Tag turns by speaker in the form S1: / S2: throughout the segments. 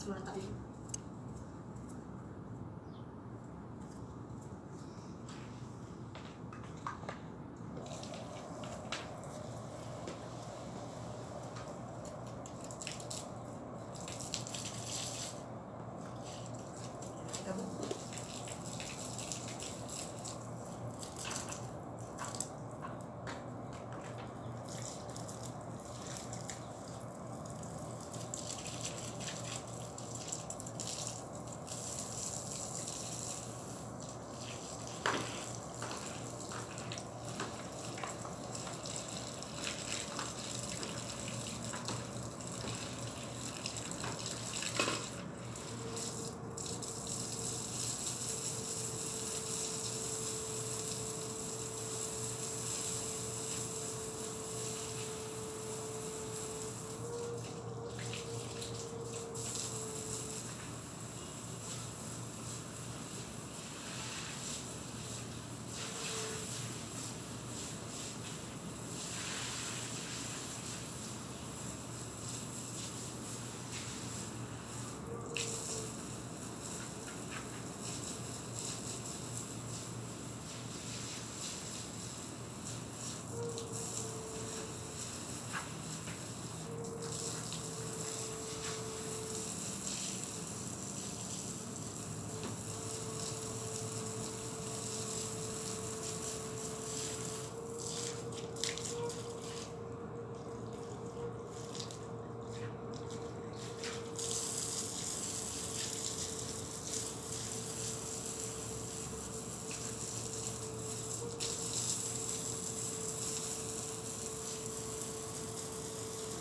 S1: semantap itu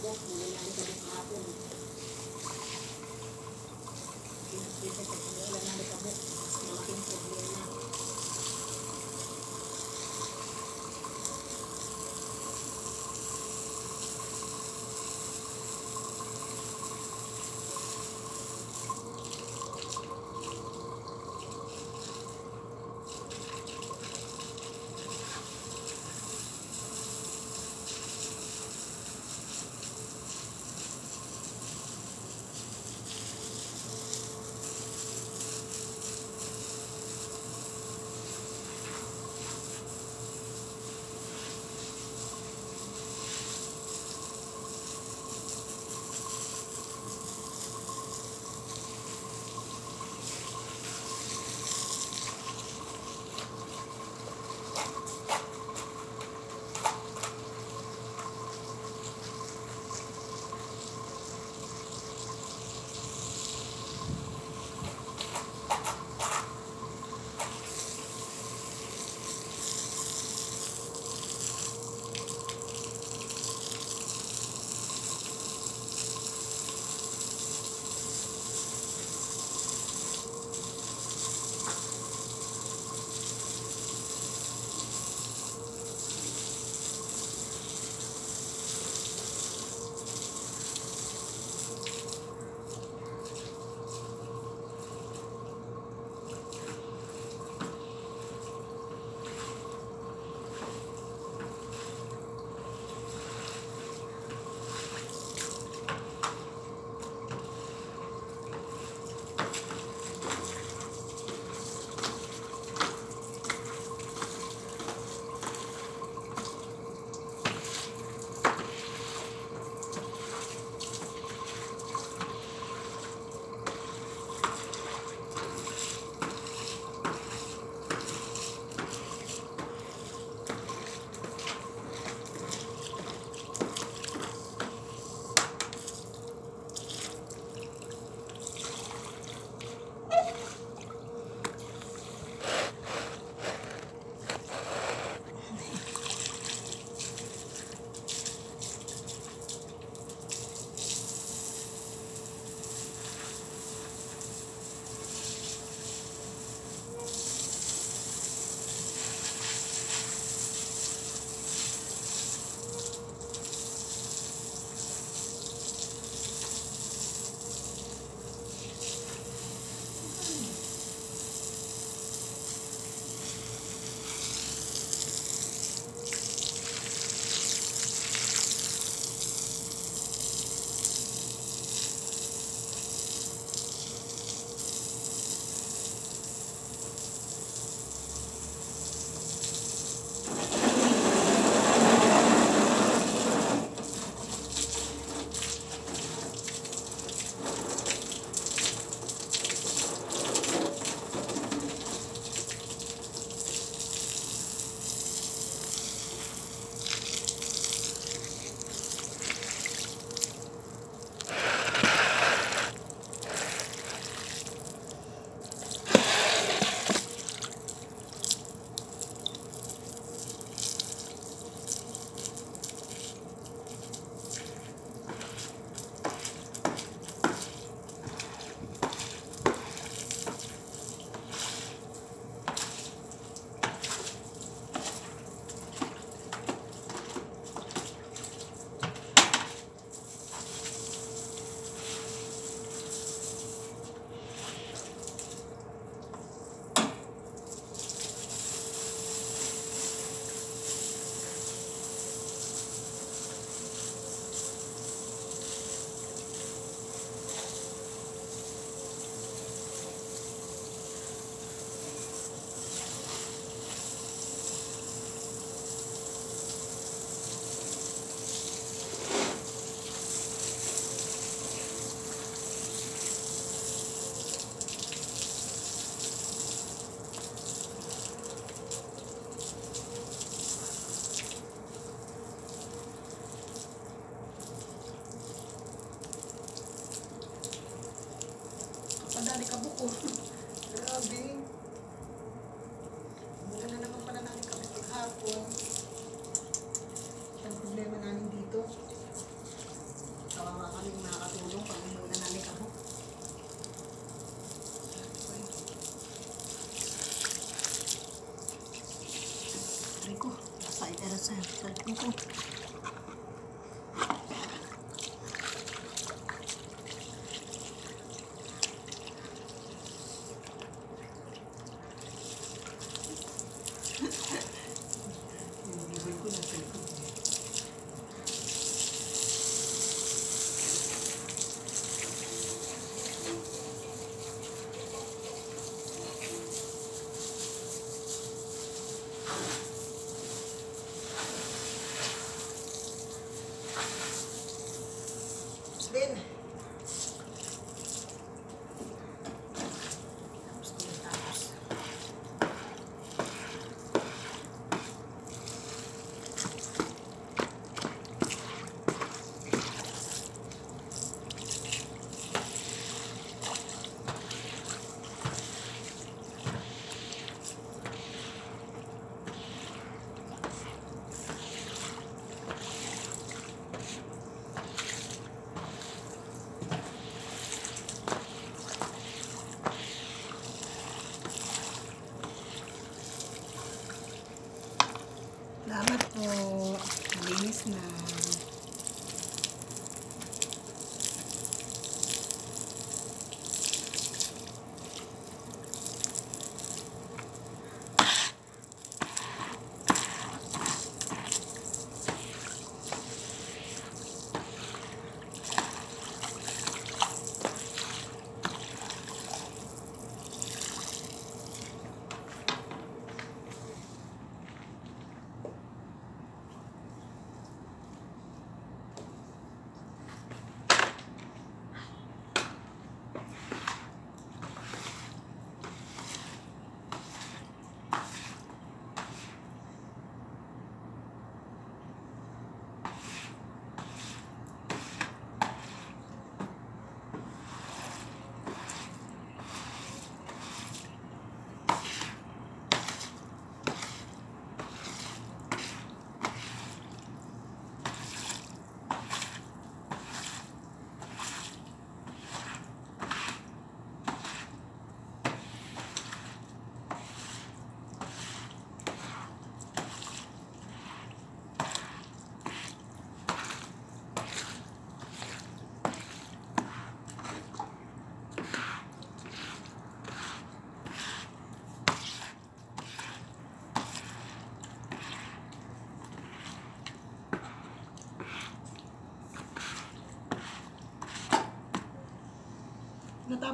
S1: Yes, nangyayari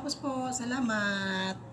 S1: Natapos po. Salamat.